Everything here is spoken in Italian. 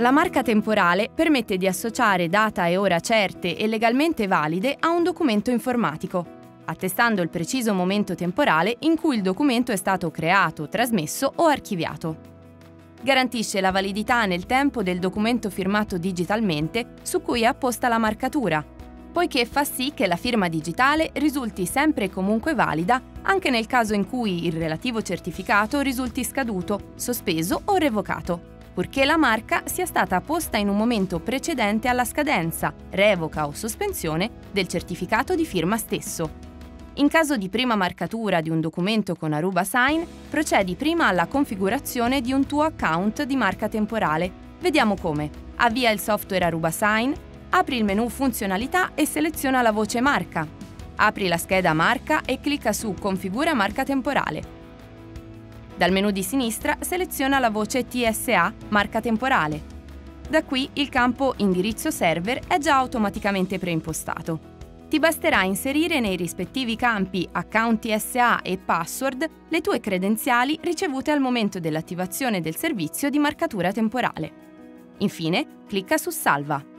La marca temporale permette di associare data e ora certe e legalmente valide a un documento informatico, attestando il preciso momento temporale in cui il documento è stato creato, trasmesso o archiviato. Garantisce la validità nel tempo del documento firmato digitalmente su cui è apposta la marcatura, poiché fa sì che la firma digitale risulti sempre e comunque valida anche nel caso in cui il relativo certificato risulti scaduto, sospeso o revocato, purché la marca sia stata posta in un momento precedente alla scadenza, revoca o sospensione del certificato di firma stesso. In caso di prima marcatura di un documento con Aruba Sign, procedi prima alla configurazione di un tuo account di marca temporale. Vediamo come. Avvia il software Aruba Sign, apri il menu Funzionalità e seleziona la voce Marca. Apri la scheda Marca e clicca su Configura marca temporale. Dal menu di sinistra seleziona la voce TSA Marca temporale. Da qui il campo Indirizzo server è già automaticamente preimpostato. Ti basterà inserire nei rispettivi campi Account TSA e Password le tue credenziali ricevute al momento dell'attivazione del servizio di marcatura temporale. Infine, clicca su Salva.